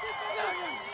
Yeah.